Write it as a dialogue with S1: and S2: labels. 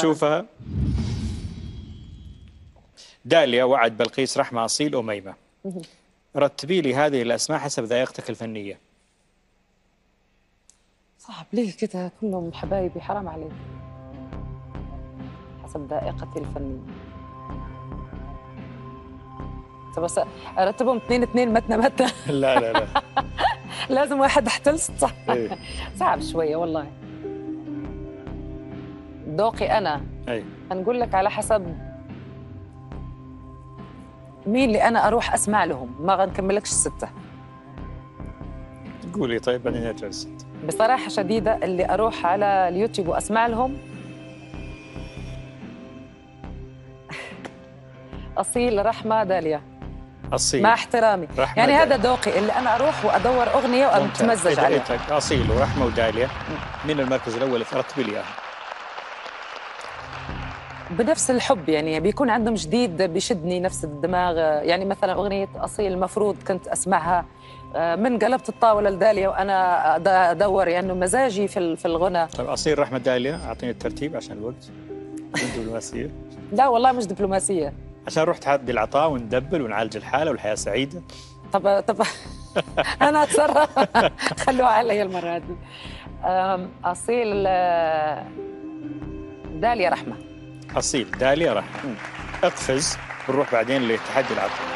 S1: تشوفها؟ داليا وعد بلقيس رحمة أصيل أميمة. رتبي لي هذه الأسماء حسب ذائقتك الفنية.
S2: صعب ليه كده؟ كلهم حبايبي حرام عليك. حسب ذائقتي الفنية. طب بس أرتبهم اثنين اثنين متنا متنا.
S1: لا لا لا.
S2: لازم واحد احتلس صح
S1: إيه.
S2: صعب شوية والله. ذوقي أنا.
S1: أي.
S2: هنقول لك على حسب مين اللي أنا أروح أسمع لهم. ما غنكملكش الستة.
S1: قولي طيب بعدين نرجع للست
S2: بصراحة شديدة اللي أروح على اليوتيوب وأسمع لهم. أصيل رحمة داليا.
S1: أصيل.
S2: مع احترامي.
S1: رحمة
S2: يعني
S1: داليا.
S2: هذا ذوقي اللي وأدور أغنية
S1: ممتاز.
S2: وأتمزج
S1: إذا
S2: عليها
S1: أصيل ورحمة وداليا من المركز الأول رتبي لي إياها
S2: بنفس الحب يعني بيكون عندهم جديد بيشدني نفس الدماغ. يعني مثلا أغنية أصيل المفروض كنت أسمعها آه، من قلبت الطاولة لداليا وأنا أد- أدور يعني مزاجي في في الغنى.
S1: طيب أصيل رحمة داليا أعطيني الترتيب عشان الوقت. دبلوماسية.
S2: لا والله مش دبلوماسية.
S1: عشان نروح تحدي العطاء وندبل ونعالج الحالة والحياة سعيدة.
S2: طب طب أنا أتصرف. خلوها علي المرة أم، أصيل آه، داليا رحمة.
S1: أصيل. داليا راح. اقفز بنروح بعدين للتحدي العقلي